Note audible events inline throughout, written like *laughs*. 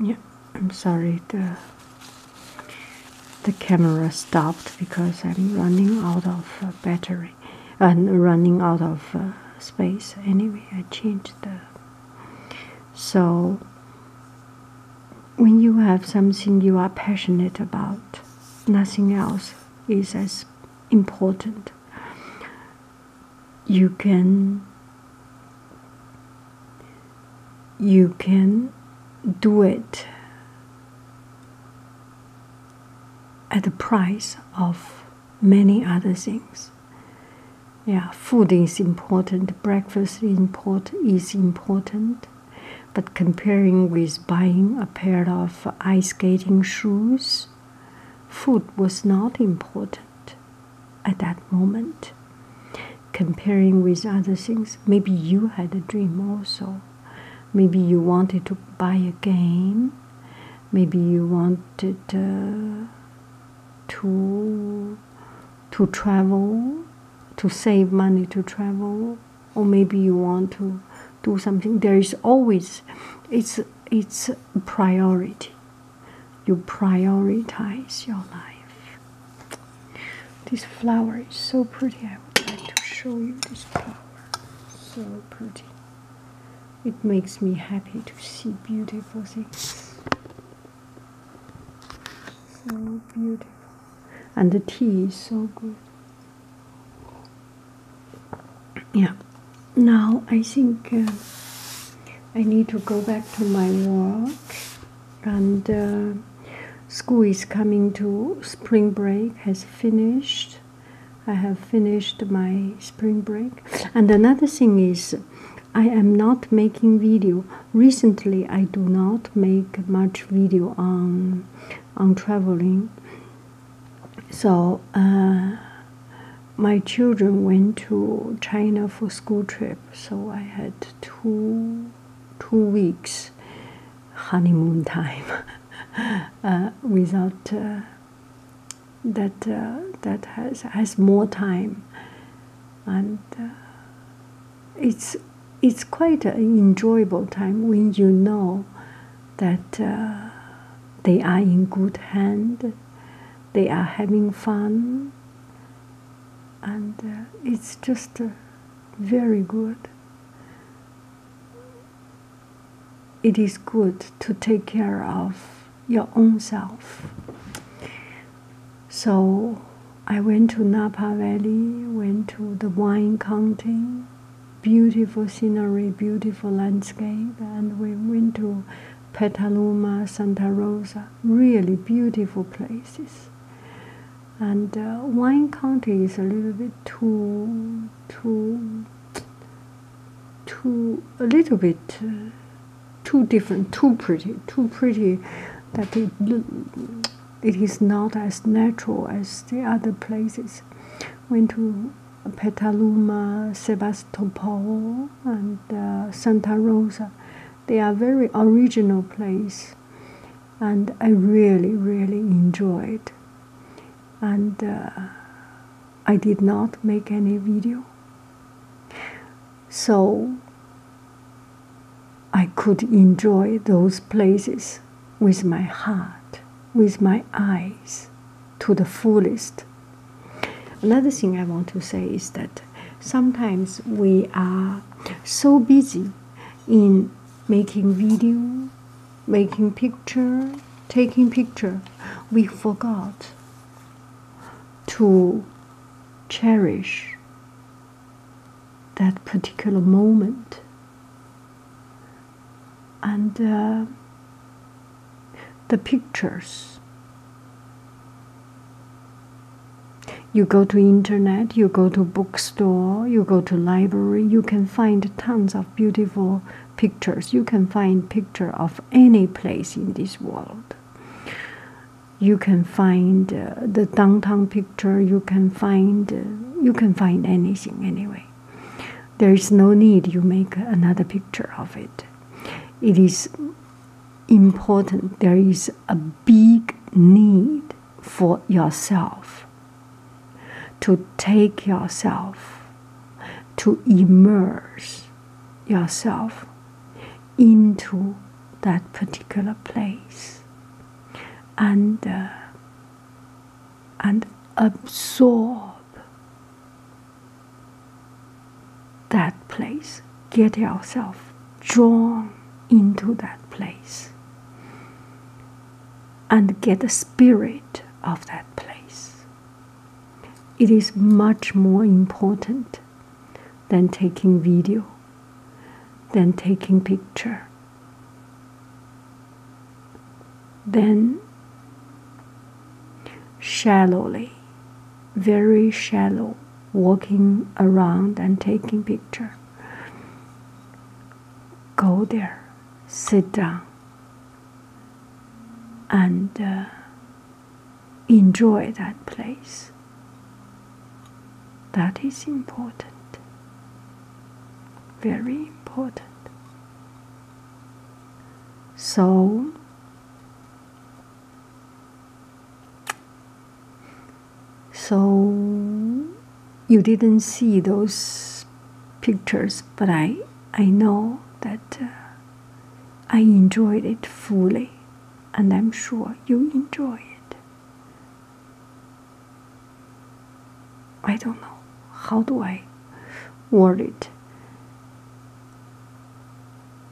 Yeah, I'm sorry. The the camera stopped because I'm running out of uh, battery and running out of uh, space. Anyway, I changed the. So, when you have something you are passionate about, nothing else is as important. You can you can do it at the price of many other things. Yeah, food is important, breakfast is important, is important, but comparing with buying a pair of ice skating shoes, food was not important at that moment. Comparing with other things, maybe you had a dream also. Maybe you wanted to buy a game. Maybe you wanted uh, to to travel, to save money to travel, or maybe you want to do something. There is always it's it's a priority. You prioritize your life. This flower is so pretty. I would like to show you this flower. So pretty. It makes me happy to see beautiful things. So beautiful. And the tea is so good. Yeah. Now I think uh, I need to go back to my work. And uh, school is coming to spring break, has finished. I have finished my spring break. And another thing is, I am not making video. Recently, I do not make much video on on traveling. So uh, my children went to China for school trip. So I had two two weeks honeymoon time *laughs* uh, without uh, that uh, that has has more time and uh, it's it's quite an enjoyable time when you know that uh, they are in good hand, they are having fun, and uh, it's just uh, very good. It is good to take care of your own self. So I went to Napa Valley, went to the wine county, beautiful scenery, beautiful landscape, and we went to Petaluma, Santa Rosa, really beautiful places. And uh, Wine County is a little bit too, too, too, a little bit uh, too different, too pretty, too pretty that it, it is not as natural as the other places. Went to Petaluma, Sebastopol, and uh, Santa Rosa. They are very original place, and I really, really enjoyed. And uh, I did not make any video, so I could enjoy those places with my heart, with my eyes, to the fullest. Another thing I want to say is that sometimes we are so busy in making video, making picture, taking picture, we forgot to cherish that particular moment. And uh, the pictures You go to internet, you go to bookstore, you go to library, you can find tons of beautiful pictures. You can find picture of any place in this world. You can find uh, the downtown picture, you can find uh, you can find anything anyway. There is no need you make another picture of it. It is important. There is a big need for yourself to take yourself, to immerse yourself into that particular place and uh, and absorb that place. Get yourself drawn into that place and get the spirit of that. It is much more important than taking video, than taking picture, than shallowly, very shallow, walking around and taking picture. Go there, sit down, and uh, enjoy that place. That is important. Very important. So, so you didn't see those pictures, but I I know that uh, I enjoyed it fully, and I'm sure you enjoy it. I don't know how do I word it.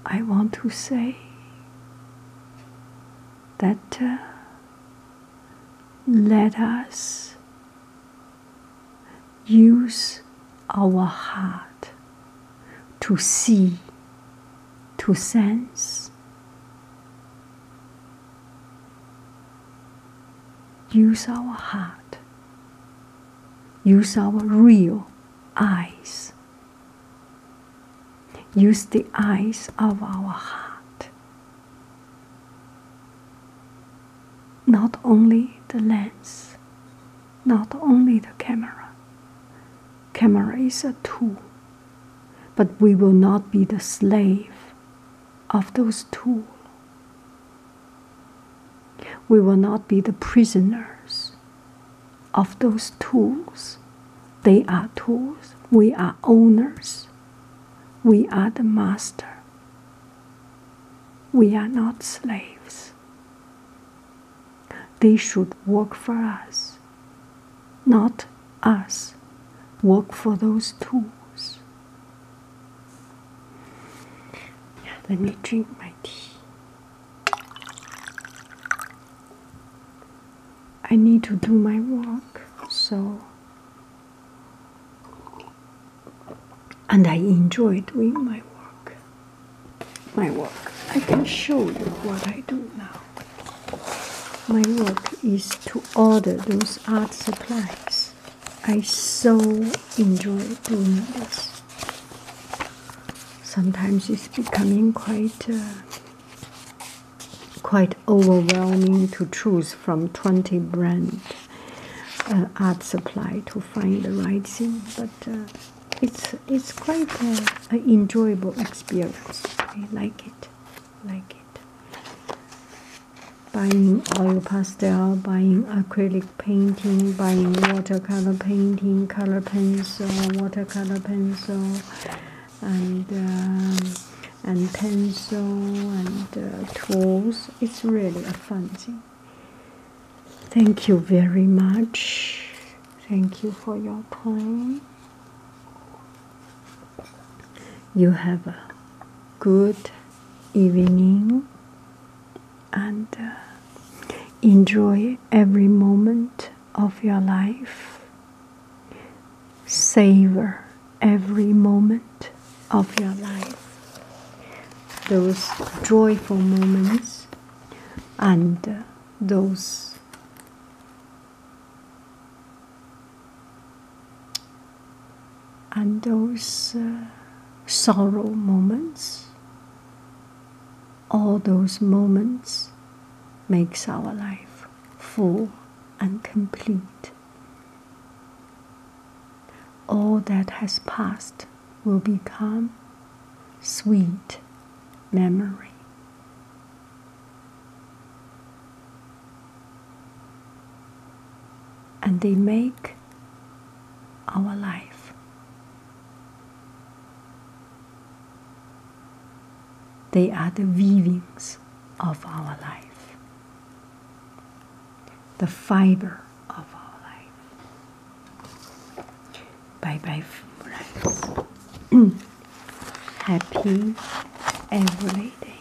I want to say that uh, let us use our heart to see, to sense. Use our heart. Use our real eyes. Use the eyes of our heart. Not only the lens, not only the camera. Camera is a tool, but we will not be the slave of those tools. We will not be the prisoners of those tools. They are tools. We are owners. We are the master. We are not slaves. They should work for us, not us work for those tools. Let me drink my tea. I need to do my work, so and I enjoy doing my work. My work. I can show you what I do now. My work is to order those art supplies. I so enjoy doing this. Sometimes it's becoming quite uh, quite overwhelming to choose from 20 brand uh, art supply to find the right thing, but uh, it's it's quite an enjoyable experience. I like it, like it. Buying oil pastel, buying acrylic painting, buying watercolor painting, color pencil, watercolor pencil, and um, and pencil and uh, tools. It's really a fun thing. Thank you very much. Thank you for your time. You have a good evening and uh, enjoy every moment of your life. Savor every moment of your life. Those joyful moments and uh, those and those uh, sorrow moments. All those moments makes our life full and complete. All that has passed will become sweet memory and they make our life. They are the weavings of our life, the fiber of our life. Bye bye, friends. *clears throat* Happy every day.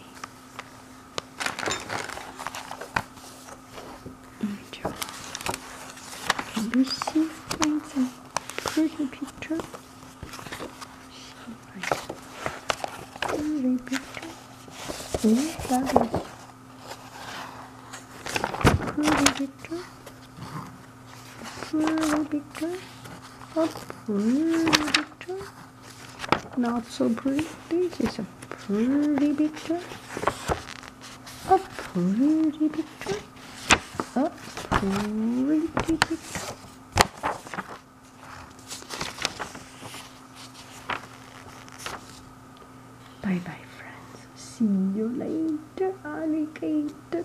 A pretty picture? Pretty picture. Pretty picture. Pretty picture. A pretty picture. Not so pretty. This is a pretty picture. A pretty picture. A pretty picture. Bye bye, friends. See you later, alligator.